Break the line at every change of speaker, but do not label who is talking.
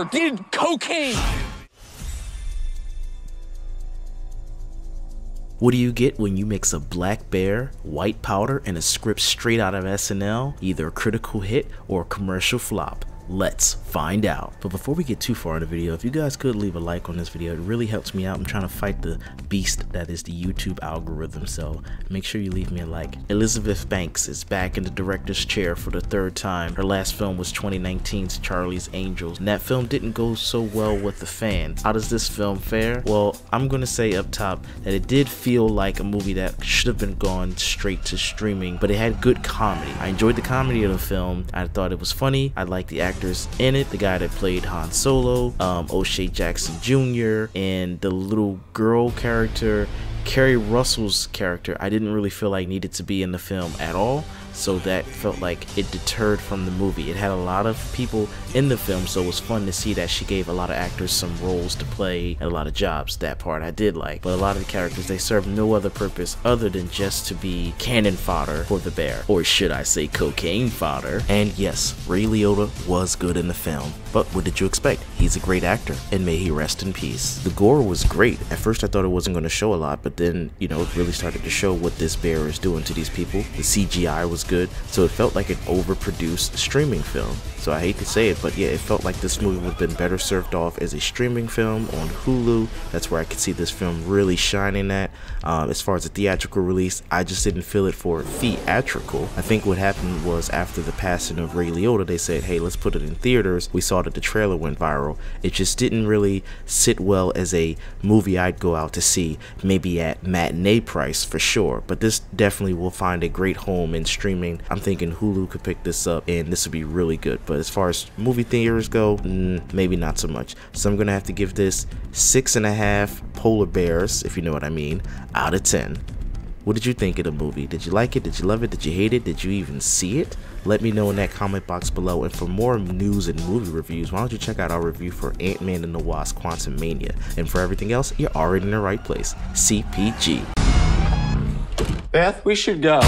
bear did cocaine.
What do you get when you mix a black bear, white powder, and a script straight out of SNL? Either a critical hit or a commercial flop. Let's find out. But before we get too far in the video, if you guys could leave a like on this video, it really helps me out. I'm trying to fight the beast that is the YouTube algorithm, so make sure you leave me a like. Elizabeth Banks is back in the director's chair for the third time. Her last film was 2019's Charlie's Angels, and that film didn't go so well with the fans. How does this film fare? Well, I'm gonna say up top that it did feel like a movie that should have been gone straight to streaming, but it had good comedy. I enjoyed the comedy of the film. I thought it was funny. I liked the acting actors in it. The guy that played Han Solo, um, O'Shea Jackson Jr., and the little girl character, Keri Russell's character. I didn't really feel like needed to be in the film at all so that felt like it deterred from the movie. It had a lot of people in the film, so it was fun to see that she gave a lot of actors some roles to play and a lot of jobs. That part I did like. But a lot of the characters, they serve no other purpose other than just to be cannon fodder for the bear. Or should I say cocaine fodder? And yes, Ray Liotta was good in the film. But what did you expect? He's a great actor, and may he rest in peace. The gore was great. At first I thought it wasn't going to show a lot, but then, you know, it really started to show what this bear is doing to these people. The CGI was good, so it felt like an overproduced streaming film. So I hate to say it, but yeah, it felt like this movie would have been better served off as a streaming film on Hulu. That's where I could see this film really shining at. Um, as far as a theatrical release, I just didn't feel it for theatrical. I think what happened was after the passing of Ray Liotta, they said, hey, let's put it in theaters. We saw that the trailer went viral. It just didn't really sit well as a movie I'd go out to see, maybe at matinee price for sure. But this definitely will find a great home in streaming. I'm thinking Hulu could pick this up and this would be really good but as far as movie theaters go, mm, maybe not so much. So I'm gonna have to give this six and a half polar bears, if you know what I mean, out of 10. What did you think of the movie? Did you like it? Did you love it? Did you hate it? Did you even see it? Let me know in that comment box below. And for more news and movie reviews, why don't you check out our review for Ant-Man and the Wasp Quantumania. And for everything else, you're already in the right place. CPG.
Beth, we should go.